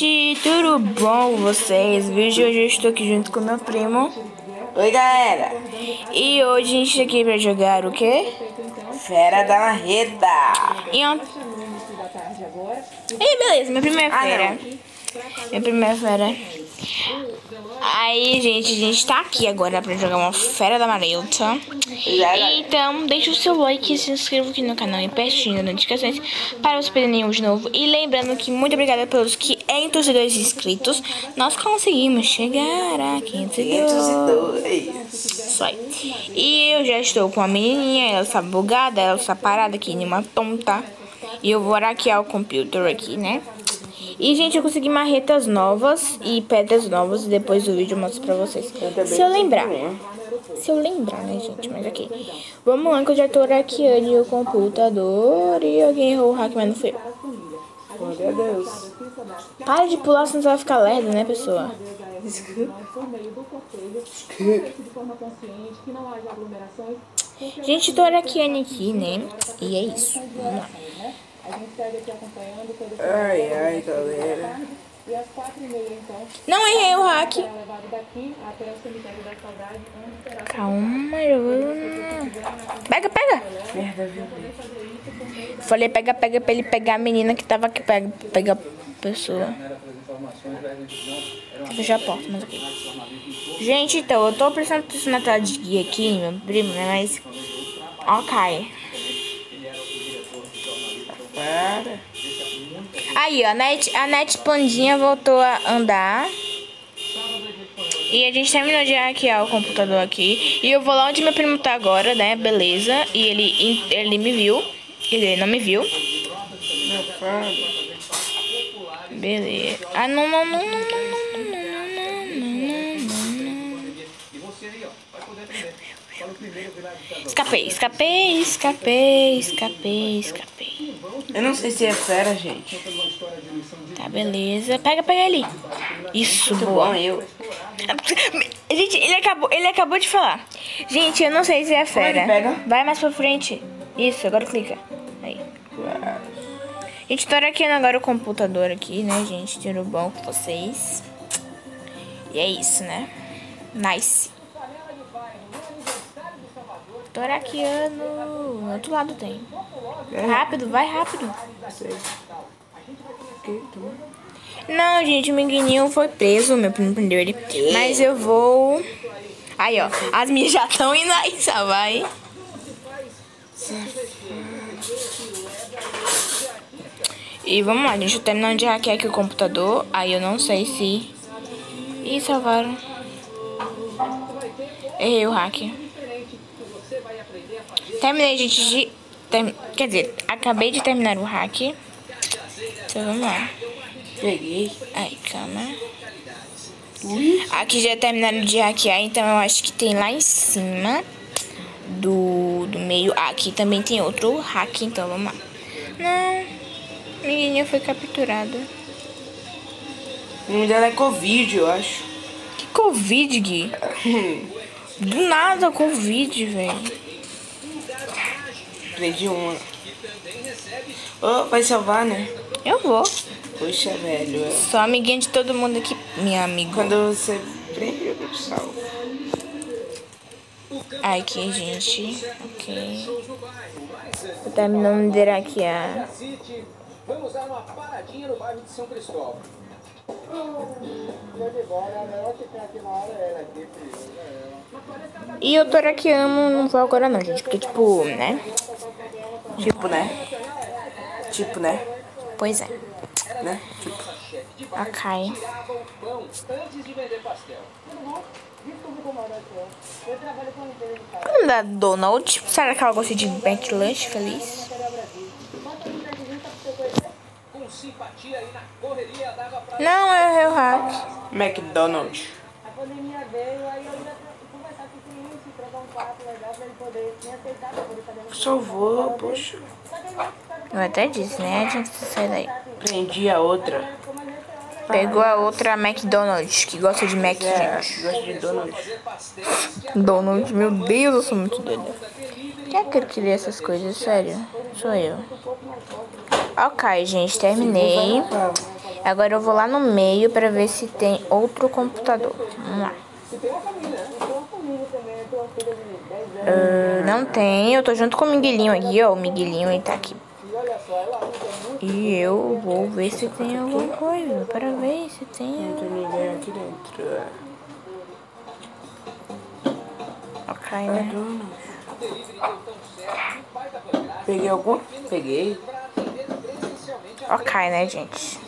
gente, tudo bom com vocês? Hoje eu estou aqui junto com meu primo. Oi galera, E hoje a gente tá aqui pra jogar o quê? Fera da Marreta. E ont... E beleza, minha primeira Ah, fera. Minha primeira fera. Aí, gente, a gente tá aqui agora pra jogar uma fera da Marelta. Então, deixa o seu like se inscreva aqui no canal e pertinho das notificações para você perder nenhum de novo. E lembrando que muito obrigada pelos que em torcedores inscritos. Nós conseguimos chegar a 500 seguidores. 502. Isso aí. E eu já estou com a menininha, ela está bugada, ela está parada aqui, nenhuma tonta. E eu vou hackear o computador aqui, né? E, gente, eu consegui marretas novas e pedras novas. E depois do vídeo eu mostro pra vocês. Se eu lembrar. Se eu lembrar, né, gente? Mas ok. Vamos lá, que eu já tô hackeando o computador. E alguém errou o hack, mas não foi eu. Glória a Deus. Para de pular, senão você vai ficar lerdo, né, pessoa? Gente, tô hackeando aqui, né? E é isso. Vamos lá. Ai, ai, galera. Não errei o hack. Calma, eu vou... Pega, pega. Merda, viu? Falei pega, pega pra ele pegar a menina que tava aqui. Pega, pega a pessoa. Vou fechar a porta, mas ok. Gente, então, eu tô prestando atenção na tela de guia aqui, meu primo, né? Mas... Ok. Para. Aí, ó, a Net, a Net Pandinha voltou a andar. E a gente terminou de hackear o computador aqui. E eu vou lá onde meu primo tá agora, né? Beleza. E ele, ele me viu. Ele não me viu. Beleza. Ah, não, não, não, não, não, não, não, não. Escapei, escapei, escapei, escapei, escapei. Eu não sei se é fera, gente. Beleza. Pega, pega ali. Isso, Muito boa. bom, eu. Gente, ele acabou, ele acabou de falar. Gente, eu não sei se é fera. ele pega? Vai mais pra frente. Isso, agora clica. Aí. Gente, tô hackeando agora o computador aqui, né, gente? Tudo bom com vocês? E é isso, né? Nice. Hackeando. Do outro lado tem. É. Rápido, vai rápido. Sei. Tá. Não, gente, o menguinho foi preso, meu primo prendeu ele. Mas eu vou. Aí, ó. As minhas já estão indo aí, vai. E vamos lá, gente. Eu terminando de hackear aqui o computador. Aí eu não sei se. Ih, salvaram. Errei o hack. Terminei, gente, de. term- Quer dizer, acabei de terminar o hack. Então vamos lá. Peguei. Ai, calma. Ui. Aqui já terminaram de hackear, então eu acho que tem lá em cima do, do meio. Ah, aqui também tem outro hack, então vamos lá. Não, menininha foi capturada. O nome dela é Covid, eu acho. Que Covid, Gui? Do nada, Covid, velho. Prendi uma. Oh, vai salvar, né? Eu vou. Poxa, velho. é- Sou amiguinha de todo mundo aqui, minha amiga. Quando você prende, eu salvo. Aqui, gente. Ok. Tô terminando de hackear. Vamos dar uma paradinha no bairro de São Cristóvão. E eu tô hackeando, não vou agora não, gente. Porque, tipo, né? Tipo, né? Tipo, né? Pois é. Né? Tipo. Ok. Pão antes de vender pastel. O nome da Donald? Será que ela gosta de McLanche feliz? Com simpatia na correria dava pra Não, é o hack. McDonald's. A pandemia veio, aí eu ia conversar com o cliente, trocar um papo legal pra ele poder me aceitar, pra poder fazer um Salvou, poxa. Eu até disse, né? A gente sai daí. Prendi a outra. Pegou a outra McDonald's, que gosta de Mac, É, gente. gosto de Donald. Donald, meu Deus, eu sou muito doida. Quem é que cria essas coisas? Sério? Sou eu. Ok, gente, terminei. Agora eu vou lá no meio pra ver se tem outro computador. Vamos lá. Ah, não tem, eu tô junto com o Miguelinho aqui, ó. O Miguelinho ele tá aqui. E eu vou ver se tem alguma coisa. Para ver se tem. Não tem ninguém aqui dentro. Ok, né? Peguei algum? Peguei. Ok, né, gente?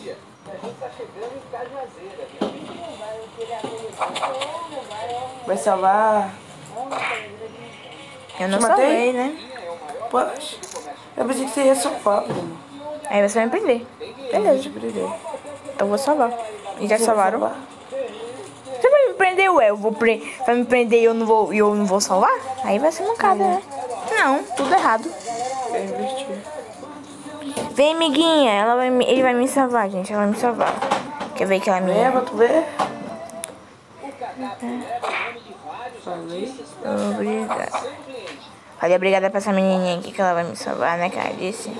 Vai salvar. Eu não Te matei? salvei, né? Poxa. Eu pensei que você ia salvar, Bruno. Aí você vai me prender. Eu Beleza. Então eu vou salvar. E já Você vai salvaram? salvar? Você vai me prender, ué? Eu vou pre... Vai me prender e eu não vou, eu não vou salvar? Aí vai ser mancada, né? Não, tudo errado. É. Vem, amiguinha. Ela vai me... Ele vai me salvar, gente. Ela vai me salvar. Quer ver que ela me... Leva, tu vê? Falei. Obrigada. Falei obrigada pra essa menininha aqui que ela vai me salvar, né, cara? Disse.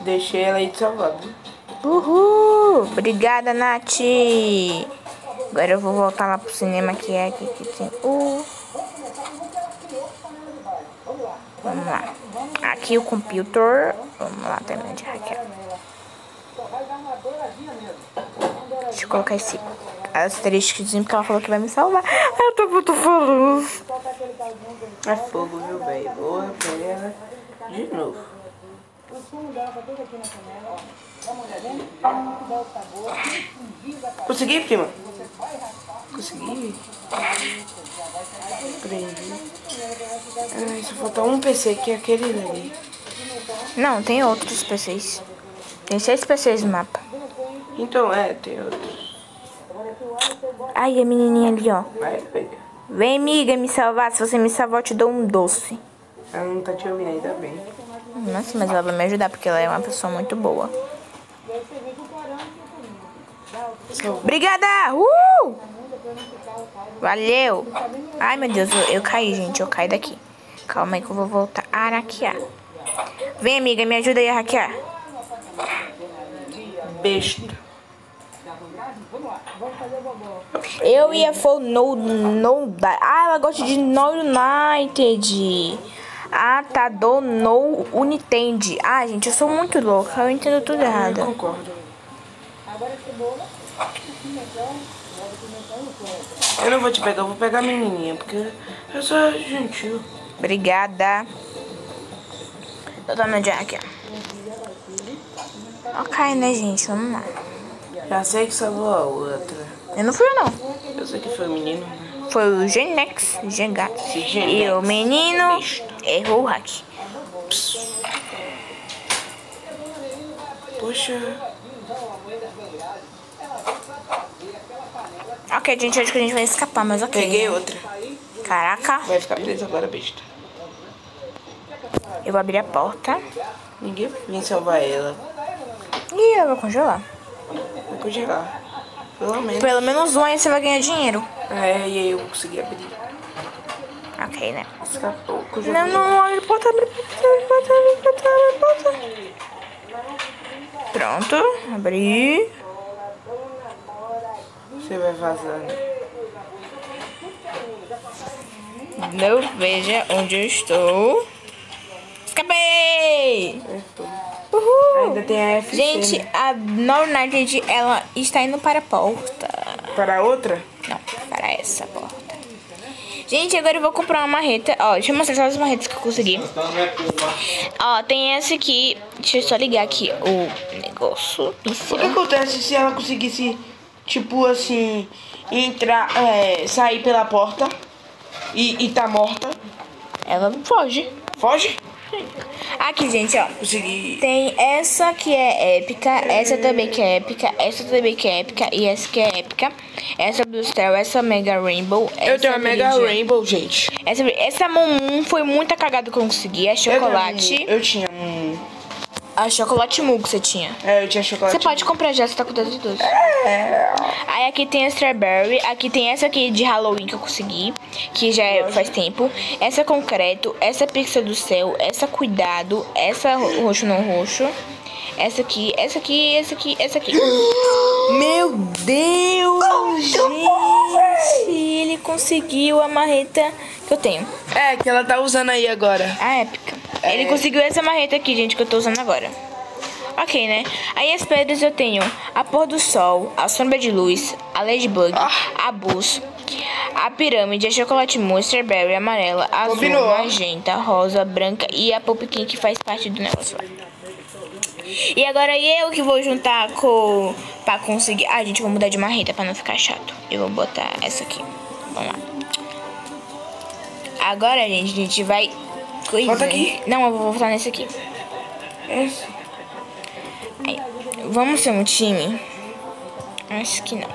Deixei ela aí te salvar. viu? Uhul! Obrigada, Nath! Agora eu vou voltar lá pro cinema que é aqui que tem o. Vamos lá. Aqui o computer. Vamos lá, terminar de hackear. Deixa eu colocar esse asterisco porque ela falou que vai me salvar. Eu tô muito feliz. É fogo, viu, velho? Boa, pega. De novo. Consegui, prima? Consegui. Prendi. Ai, só falta um PC que é aquele ali. Não, tem outros PCs. Tem seis PCs no mapa. Então, é, tem outros. Ai, a menininha ali, ó. Vai, pega. Vem, amiga, me salvar. Se você me salvar, eu te dou um doce. Ela não tá te ouvindo ainda bem. Nossa, mas ela vai me ajudar porque ela é uma pessoa muito boa. Obrigada! Uh! Valeu! Ai, meu Deus, eu, eu caí, gente. Eu caí daqui. Calma aí que eu vou voltar a hackear. Vem, amiga, me ajuda aí a hackear. Besta. Eu ia for no, no Ah, ela gosta de No United. Ah, tá, do No Unitend. Ah, gente, eu sou muito louca. Eu entendo tudo Eu errado. concordo. Eu não vou te pegar, eu vou pegar a menininha, porque eu sou gentil. Obrigada. Tô dando Jack. Ok, né, gente? Vamos lá. Já sei que salvou a outra. Eu não fui eu, não. Eu sei que foi o menino. Foi o Genex, Genex. E o menino Besta. errou o hack. Poxa, Ok, gente, acho que a gente vai escapar, mas ok. peguei outra. Caraca. Vai ficar presa agora, besta. Eu vou abrir a porta. Ninguém vai vir salvar ela. E eu vou congelar. Vai congelar. Pelo menos. Pelo menos um aí você vai ganhar dinheiro. É, e aí eu consegui abrir. Ok, né? Congelou. Não, não, abre a porta, abre a porta, abre a porta, abre a porta, abre a porta. Pronto, abri. Você vai vazando. Não veja onde eu estou. Escapei! Uhul! Ainda tem a FC. Gente, né? a No United, ela está indo para a porta. Para a outra? Não, para essa porta. Gente, agora eu vou comprar uma marreta. Ó, deixa eu mostrar todas as marretas que eu consegui. Ó, tem essa aqui. Deixa eu só ligar aqui o negócio. O que acontece se ela conseguisse, tipo assim, entrar, é, sair pela porta e, e tá morta? Ela foge. Foge? Aqui, gente, ó. Consegui. Tem essa que é épica, essa também que é épica, essa também que é épica e essa que é épica. Essa Blue Star, essa Mega Rainbow. Eu tenho a Mega. Rainbow, gente. Essa, essa Moon foi muita cagada que eu consegui. É chocolate. Eu, eu tinha. A chocolate mousse que você tinha. É, eu tinha chocolate. Você pode comprar já, você tá com dedo de doce. É. Aí aqui tem a strawberry, aqui tem essa aqui de Halloween que eu consegui, que já é- faz tempo. Essa concreto, essa pixel do céu, essa cuidado, essa ro- roxo não roxo. Essa aqui, essa aqui, essa aqui, essa aqui. Meu Deus, gente! Ele conseguiu a marreta que eu tenho. É, que ela tá usando aí agora. A épica. Ele conseguiu essa marreta aqui, gente, que eu tô usando agora. Ok, né? Aí as pedras eu tenho a pôr do sol, a sombra de luz, a ladybug, a bus, a pirâmide, a chocolate mousse, strawberry, amarela, azul, Combinou. magenta, rosa, branca e a pumpkin que faz parte do negócio lá. E agora eu que vou juntar com... Pra conseguir... Ah, gente, vou mudar de marreta pra não ficar chato. Eu vou botar essa aqui. Vamos lá. Agora, gente, a gente vai... Coisa. Bota aqui. Não, eu vou botar nesse aqui. Esse. Aí, vamos ser um time? Acho que não.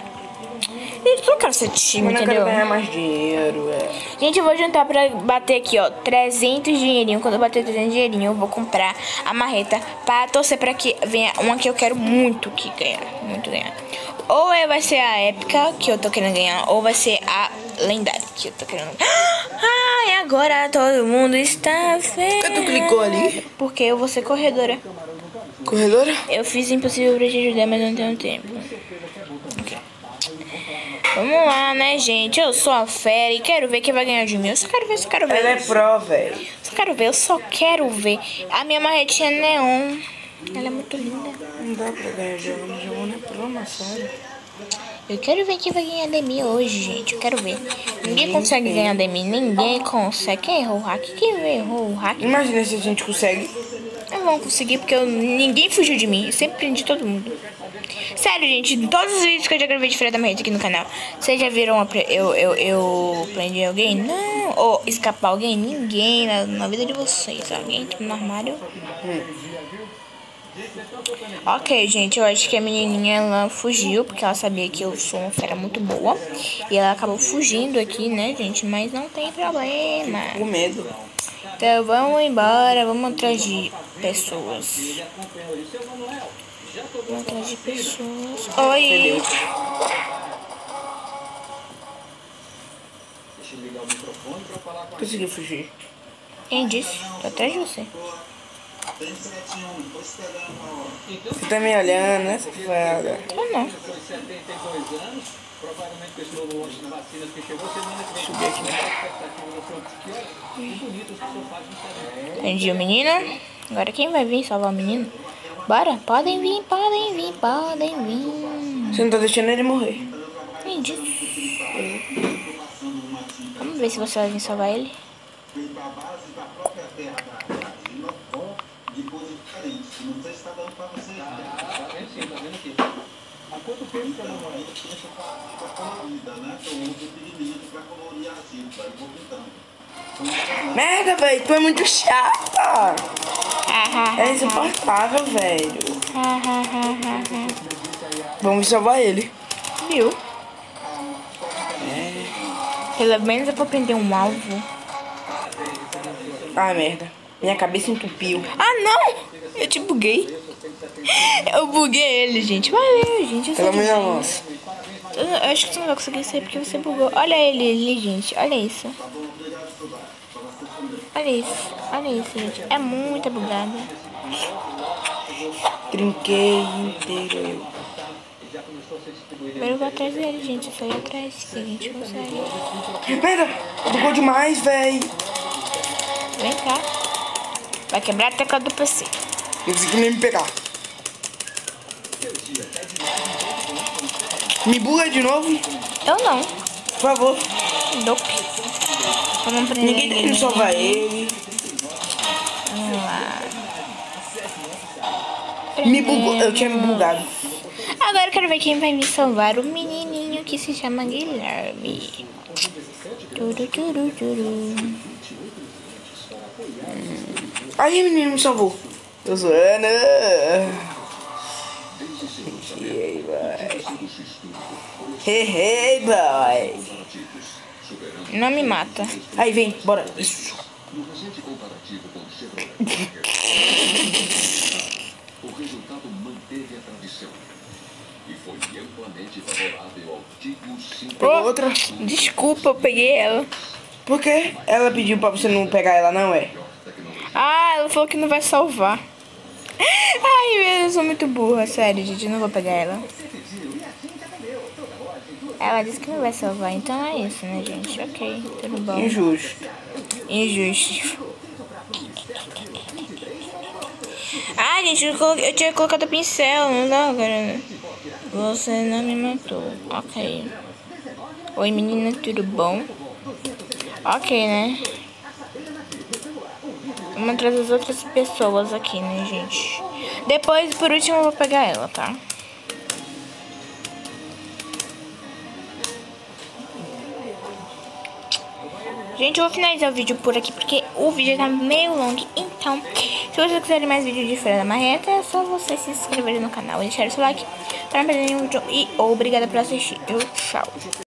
Gente, eu não quero ser time, eu quero entendeu? ganhar mais dinheiro, é. Gente, eu vou juntar pra bater aqui, ó, 300 dinheirinho. Quando eu bater 300 dinheirinho, eu vou comprar a marreta pra torcer pra que venha uma que eu quero muito que ganhar. Muito ganhar. Ou é, vai ser a épica, que eu tô querendo ganhar, ou vai ser a lendária, que eu tô querendo Ai, agora todo mundo está feliz. Por que tu clicou ali? Porque eu vou ser corredora. Corredora? Eu fiz impossível pra te ajudar, mas não tenho tempo. Vamos lá, né, gente? Eu sou a fera e quero ver quem vai ganhar de mim. Eu só quero ver, só quero ver. Ela é pro, velho. Só quero ver, eu só quero ver. A minha marretinha neon. Ela é muito linda. Não dá pra ganhar no jogo, não é pro, mas sério. Eu quero ver quem vai ganhar de mim hoje, gente. Eu quero ver. Ninguém consegue ganhar de mim. Ninguém consegue. Quem errou o hack? Quem errou o hack? Imagina se a gente consegue. Não vão conseguir porque eu, ninguém fugiu de mim. Eu sempre prendi todo mundo. Sério, gente, em todos os vídeos que eu já gravei de Freia da Marreta aqui no canal, vocês já viram pre- eu, eu, eu prendi alguém? Não. Ou escapar alguém? Ninguém na, na vida de vocês. Alguém entrou no armário? Ok, gente, eu acho que a menininha ela fugiu porque ela sabia que eu sou uma fera muito boa. E ela acabou fugindo aqui, né, gente? Mas não tem problema. Com medo. Então vamos embora, vamos atrás de pessoas. Vamos atrás de pessoas. Oi! Consegui fugir. Quem disse? Tô atrás de você. Você tá me olhando, né, safada? Eu não. 72 anos, provavelmente de vacinas que chegou, você não Subir aqui, né? Entendi o menino. Agora quem vai vir salvar o menino? Bora, podem vir, podem vir, podem vir. Você não tá deixando ele morrer. Disse? Vamos ver se você vai vir salvar ele. Merda, velho, tu é muito chata. Ah, ah, É insuportável, velho. ah, ah, ah, ah, ah. Vamos salvar ele. Viu? Pelo menos é pra prender um alvo. Ah, merda. Minha cabeça entupiu. Ah, não! Eu te buguei. Eu buguei ele, gente. Valeu, gente. Eu, sei Pelo menos eu acho que você não vai conseguir sair porque você bugou. Olha ele ali, gente. Olha isso. Olha isso. Olha isso, gente. É muito bugada. Trinquei inteiro. Agora eu vou atrás dele, gente. Eu saí atrás. Que a gente consegue. Merda, bugou demais, velho. Vem cá. Vai quebrar a tecla do PC. Não consegui nem me pegar. Me buga de novo, Eu não. por favor. Dope. Vamos prender Ninguém tá indo salvar ele. Vamos lá. Me bugou, eu tinha me bugado. Agora eu quero ver quem vai me salvar. O menininho que se chama Guilherme. Turu, turu, turu. Aí, menino, me salvou. Tô zoando. Hey, boy. Hey, hey, boy. Não me mata. Aí, vem, bora. Isso. resultado manteve a tradição e foi amplamente favorável ao título 5 Pegou Ô, outra? Desculpa, eu peguei ela. Por quê? Ela pediu pra você não pegar ela, não é? Ah, ela falou que não vai salvar. Ai, eu sou muito burra, sério, gente. Eu não vou pegar ela. Ela disse que não vai salvar, então é isso, né, gente? Ok, tudo bom. Injusto. Injusto. Ah, gente, eu, coloquei- eu tinha colocado o pincel, não dá, cara. Você não me matou. Ok. Oi, menina, tudo bom? Ok, né? Vamos atrás das outras pessoas aqui, né, gente? Depois, por último, eu vou pegar ela, tá? Gente, eu vou finalizar o vídeo por aqui porque o vídeo tá meio longo. Então, se vocês quiserem mais vídeos de Freira da Marreta, é só vocês se inscreverem no canal e deixarem o seu like para não perder nenhum vídeo. E obrigada por assistir. Eu, tchau.